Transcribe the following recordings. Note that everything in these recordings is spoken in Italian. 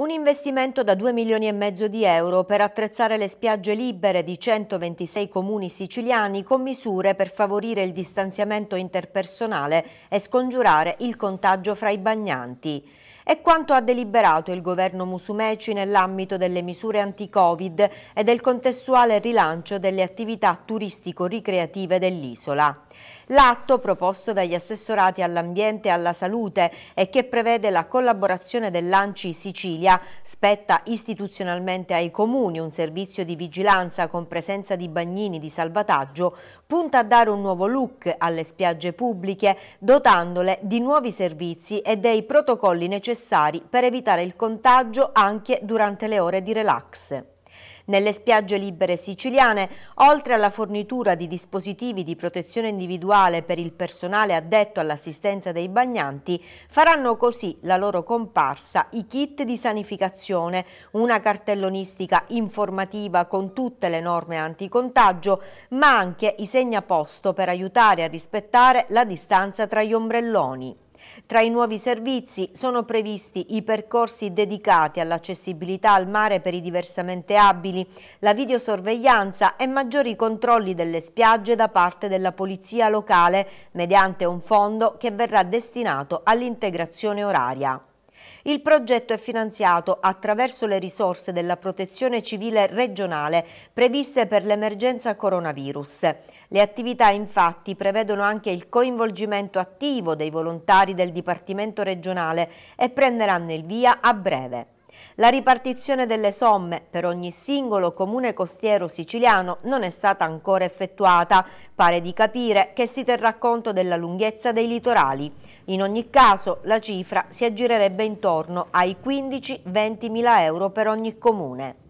Un investimento da 2 milioni e mezzo di euro per attrezzare le spiagge libere di 126 comuni siciliani con misure per favorire il distanziamento interpersonale e scongiurare il contagio fra i bagnanti. È quanto ha deliberato il governo Musumeci nell'ambito delle misure anti-Covid e del contestuale rilancio delle attività turistico-ricreative dell'isola. L'atto proposto dagli assessorati all'ambiente e alla salute e che prevede la collaborazione dell'Anci Sicilia spetta istituzionalmente ai comuni un servizio di vigilanza con presenza di bagnini di salvataggio, punta a dare un nuovo look alle spiagge pubbliche dotandole di nuovi servizi e dei protocolli necessari per evitare il contagio anche durante le ore di relax. Nelle spiagge libere siciliane, oltre alla fornitura di dispositivi di protezione individuale per il personale addetto all'assistenza dei bagnanti, faranno così la loro comparsa i kit di sanificazione, una cartellonistica informativa con tutte le norme anticontagio, ma anche i segnaposto per aiutare a rispettare la distanza tra gli ombrelloni. Tra i nuovi servizi sono previsti i percorsi dedicati all'accessibilità al mare per i diversamente abili, la videosorveglianza e maggiori controlli delle spiagge da parte della polizia locale mediante un fondo che verrà destinato all'integrazione oraria. Il progetto è finanziato attraverso le risorse della protezione civile regionale previste per l'emergenza coronavirus. Le attività infatti prevedono anche il coinvolgimento attivo dei volontari del Dipartimento regionale e prenderanno il via a breve. La ripartizione delle somme per ogni singolo comune costiero siciliano non è stata ancora effettuata, pare di capire che si terrà conto della lunghezza dei litorali. In ogni caso la cifra si aggirerebbe intorno ai 15-20 mila euro per ogni comune.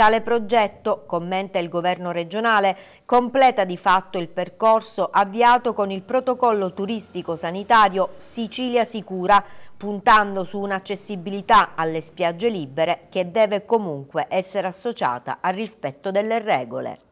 Tale progetto, commenta il governo regionale, completa di fatto il percorso avviato con il protocollo turistico sanitario Sicilia Sicura, puntando su un'accessibilità alle spiagge libere che deve comunque essere associata al rispetto delle regole.